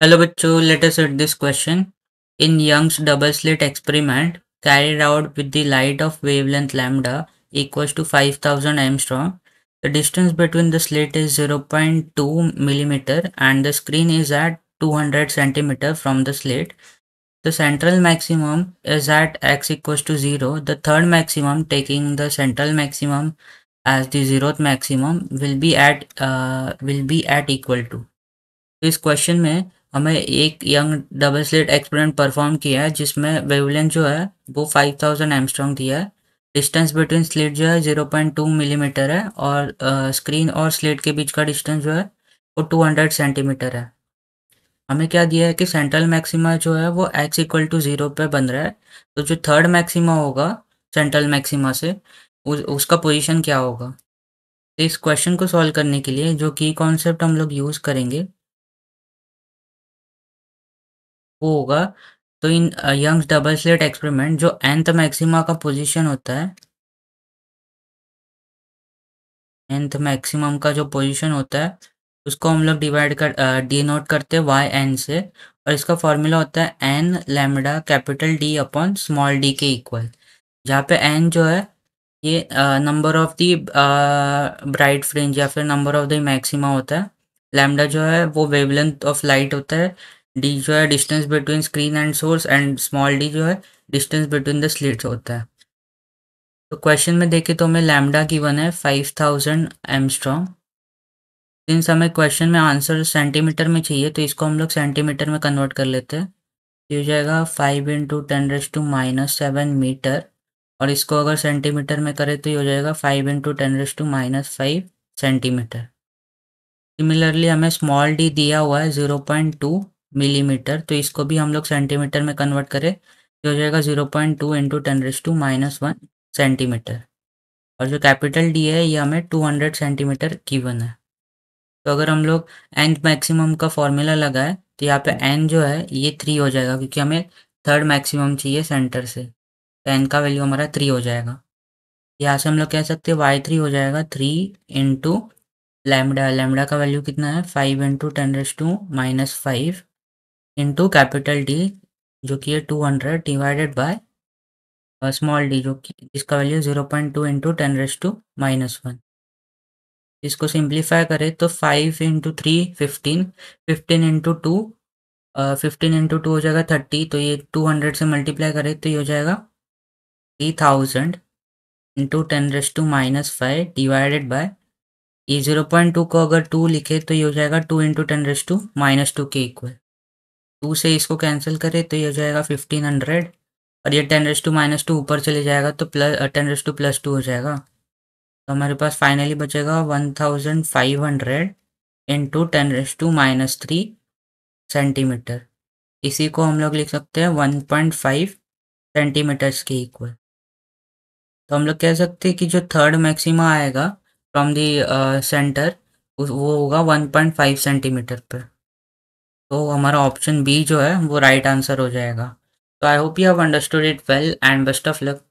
Hello bachcho, let us read this question. In Young's double slit experiment carried out with the light of wavelength lambda equals to 5000 angstrom, the distance between the slit is 0.2 millimeter and the screen is at 200 centimeter from the slit. The central maximum is at x equals to 0. The third maximum taking the central maximum as the zeroth maximum will be at uh, will be at equal to. तो इस question में हमें एक Young double slit experiment perform किया है जिसमें wavelength जो है वो 5000 थाउज़ेंड दिया है। डिस्टेंस बिटवीन स्लिट जो है 0.2 मिलीमीटर mm है और स्क्रीन और स्लिट के बीच का डिस्टेंस जो है वो 200 सेंटीमीटर है। हमें क्या दिया है कि सेंट्रल मैक्सिमा जो है वो एक्स इक्वल टू ज़ीरो पे बन रहा है। तो जो थर्ड मैक्सिमा होगा सेंट्रल मैक्सिमा से उस, उसका पोजीशन क्या होगा? इस क्वेश्चन को सॉल्व करने के लिए जो की कॉन्सेप्ट हम लोग यूज़ करेंगे वो होगा तो इन यंग्स डबल स्लिट एक्सपेरिमेंट, जो एंथ मैक्सिमा का पोजीशन होता है एंथ मैक्सिमम का जो पोजीशन होता है, उसको हम लोग डिवाइड कर डी नोट करते हैं वाई एन से, और इसका फॉर्मूला होता है N lambda capital D upon small D के इक्वल जहाँ पे एन जो है, ये number of the bright fringe या फिर नंबर ऑफ़ द मैक्सिमा होता है लैमडा जो है वो वेवलेंथ ऑफ़ लाइट होता है डी जो है distance between screen and source and small D जो है डिस्टेंस बिटवीन द स्लिट्स होता है। तो क्वेश्चन में देखें तो हमें लैमडा की वन है फाइव थाउज़ेंड एमस्ट्रॉन्ग। सिंस हमें क्वेश्चन में आंसर सेंटीमीटर में चाहिए तो इसको हम लोग सेंटीमीटर में कन्वर्ट कर लेते हैं। ये हो जाएगा five into ten raise to minus seven metre और इसको अगर सेंटीमीटर में करें तो ये हो जाएगा five into ten raise to minus five centimetre. Similarly हमें स्मॉल डी दिया हुआ है ज़ीरो पॉइंट टू मिलीमीटर तो इसको भी हम लोग सेंटीमीटर में कन्वर्ट करें तो हो जाएगा zero point two into ten raise to minus one centimetre और जो कैपिटल डी है, ये हमें टू हंड्रेड सेंटीमीटर गिवन है। तो अगर हम लोग एन मैक्सिमम का फॉर्मूला लगाए तो यहाँ पे एन जो है, ये थ्री हो जाएगा, क्योंकि हमें थर्ड मैक्सिमम चाहिए सेंटर से। तो एन का वैल्यू हमारा थ्री हो जाएगा। यहाँ से हम लोग कह सकते हैं वाई थ्री हो जाएगा थ्री इंटू लैमडा लैमडा का वैल्यू कितना है? Five into ten raise to minus five into capital D जो कि है two hundred divided by small D जो कि इसका value zero point two into ten raise to minus one इसको सिंप्लीफाई करें तो five into three fifteen fifteen into two fifteen into two हो जाएगा थर्टी तो ये टू हंड्रेड से मल्टीप्लाई करें तो ये हो जाएगा three thousand into ten raise to minus five divided by ये ज़ीरो पॉइंट टू को अगर टू लिखे तो ये हो जाएगा two into ten raise to minus two के इक्वल टू से इसको कैंसिल करें तो ये हो जाएगा फिफ्टीन हंड्रेड और ये ten raise to minus two ऊपर चले जाएगा तो plus ten raise to plus two हो जाएगा। तो हमारे पास फाइनली बचेगा one thousand five hundred into ten raise to minus three centimetre. इसी को हम लोग लिख सकते हैं वन पॉइंट फाइव सेंटीमीटर्स के इक्वल। तो हम लोग कह सकते हैं कि जो थर्ड मैक्सिमा आएगा फ्रॉम दी सेंटर वो होगा वन पॉइंट फाइव सेंटीमीटर पर। तो हमारा ऑप्शन बी जो है, वो राइट right आंसर हो जाएगा। तो I hope you have understood it well and best of luck